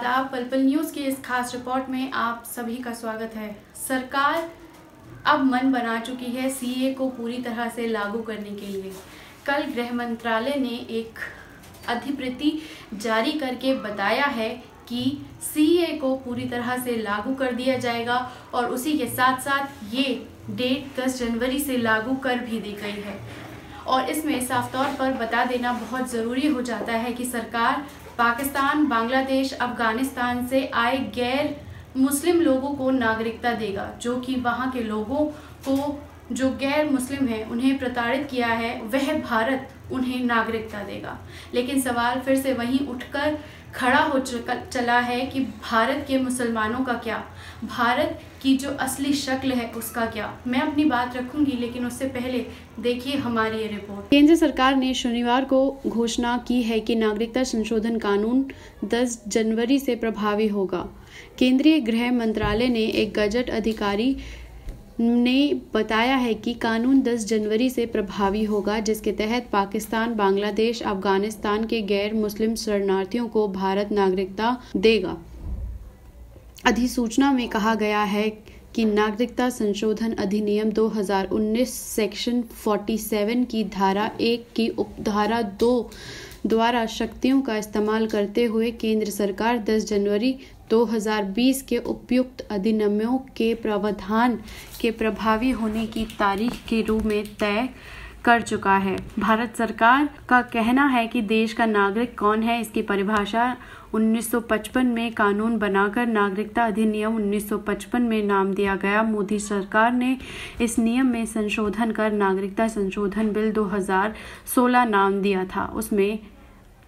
आदाब पल पल न्यूज़ की इस खास रिपोर्ट में आप सभी का स्वागत है। सरकार अब मन बना चुकी है सीए को पूरी तरह से लागू करने के लिए। कल गृह मंत्रालय ने एक अधिवृत्ति जारी करके बताया है कि सीए को पूरी तरह से लागू कर दिया जाएगा और उसी के साथ साथ ये डेट 10 जनवरी से लागू कर भी दी गई है। और इसमें साफ़ तौर पर बता देना बहुत ज़रूरी हो जाता है कि सरकार पाकिस्तान, बांग्लादेश, अफ़गानिस्तान से आए गैर मुस्लिम लोगों को नागरिकता देगा, जो कि वहाँ के लोगों को, जो गैर मुस्लिम हैं, उन्हें प्रताड़ित किया है, वह भारत उन्हें नागरिकता देगा। लेकिन सवाल फिर से वहीं उठकर खड़ा हो चला है कि भारत के मुसलमानों का क्या? भारत की जो असली शक्ल है, उसका क्या? मैं अपनी बात रखूँगी, लेकिन उससे पहले देखिए हमारी ये रिपोर्ट केंद्र सरकार ने शनिवार को घोषणा की है कि नागरिकता संशोधन कानून 10 जनवरी से प्रभावी होगा। केंद्रीय गृह मंत्रालय ने एक गजट अधिकारी ने बताया है कि कानून 10 जनवरी से प्रभावी होगा, जिसके तहत पाकिस्तान, बांग्लादेश, अफ़गानिस्तान के गैर मुस्लिम शरणार्थियों को भारत नागरिकता देगा। अधिसूचना में कहा गया है कि नागरिकता संशोधन अधिनियम 2019 सेक्शन 47 की धारा एक की उपधारा दो द्वारा शक्तियों का इस्तेमाल करते हुए केंद्र सरकार 10 जनवरी 2020 के उपयुक्त अधिनियमों के प्रावधान के प्रभावी होने की तारीख के रूप में तय कर चुका है। भारत सरकार का कहना है कि देश का नागरिक कौन है, इसकी परिभाषा 1955 में कानून बनाकर नागरिकता अधिनियम 1955 में नाम दिया गया। मोदी सरकार ने इस नियम में संशोधन कर नागरिकता संशोधन बिल 2016 नाम दिया था। उसमें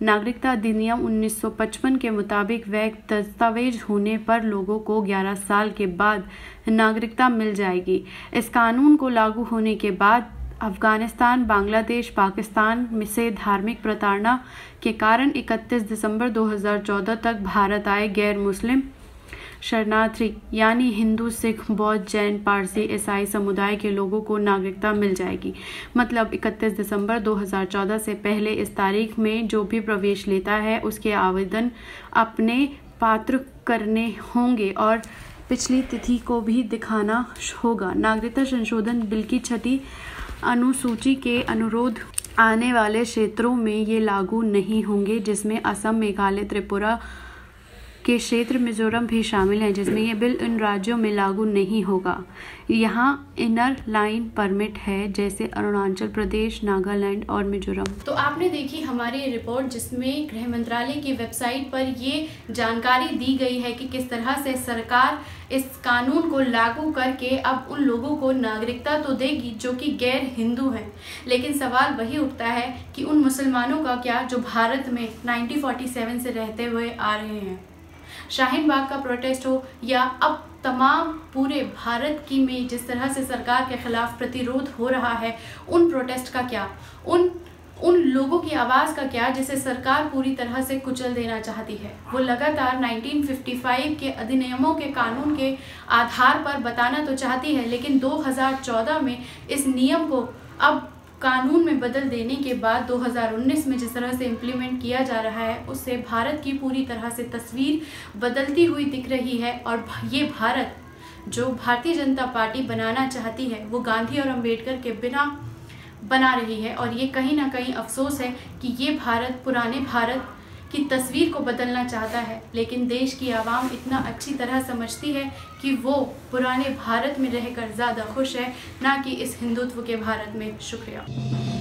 नागरिकता अधिनियम 1955 के मुताबिक वैध दस्तावेज़ होने पर लोगों को 11 साल के बाद नागरिकता मिल जाएगी। इस कानून को लागू होने के बाद अफ़गानिस्तान, बांग्लादेश, पाकिस्तान में से धार्मिक प्रताड़ना के कारण 31 दिसंबर 2014 तक भारत आए गैर मुस्लिम शरणार्थी, यानी हिंदू, सिख, बौद्ध, जैन, पारसी, ईसाई समुदाय के लोगों को नागरिकता मिल जाएगी। मतलब 31 दिसंबर 2014 से पहले इस तारीख में जो भी प्रवेश लेता है, उसके आवेदन अपने पात्र करने होंगे और पिछली तिथि को भी दिखाना होगा। नागरिकता संशोधन बिल की छठी अनुसूची के अनुरोध आने वाले क्षेत्रों में ये लागू नहीं होंगे, जिसमें असम, मेघालय, त्रिपुरा के क्षेत्र मिजोरम भी शामिल है, जिसमें यह बिल इन राज्यों में लागू नहीं होगा। यहाँ इनर लाइन परमिट है, जैसे अरुणाचल प्रदेश, नागालैंड और मिजोरम। तो आपने देखी हमारी रिपोर्ट, जिसमें गृह मंत्रालय की वेबसाइट पर ये जानकारी दी गई है कि किस तरह से सरकार इस कानून को लागू करके अब उन लोगों को नागरिकता तो देगी, जो कि गैर हिंदू हैं। लेकिन सवाल वही उठता है कि उन मुसलमानों का क्या, जो भारत में 1947 से रहते हुए आ रहे हैं? शाहीन बाग का प्रोटेस्ट हो या अब तमाम पूरे भारत की में जिस तरह से सरकार के खिलाफ प्रतिरोध हो रहा है, उन प्रोटेस्ट का क्या? उन उन लोगों की आवाज़ का क्या जिसे सरकार पूरी तरह से कुचल देना चाहती है? वो लगातार 1955 के अधिनियमों के कानून के आधार पर बताना तो चाहती है, लेकिन 2014 में इस नियम को अब कानून में बदल देने के बाद 2019 में जिस तरह से इम्प्लीमेंट किया जा रहा है, उससे भारत की पूरी तरह से तस्वीर बदलती हुई दिख रही है और ये भारत जो भारतीय जनता पार्टी बनाना चाहती है, वो गांधी और अंबेडकर के बिना बना रही है और ये कहीं ना कहीं अफसोस है कि ये भारत, पुराने भारत की तस्वीर को बदलना चाहता है, लेकिन देश की आवाम इतना अच्छी तरह समझती है कि वो पुराने भारत में रहकर ज़्यादा खुश है, ना कि इस हिंदुत्व के भारत में। शुक्रिया।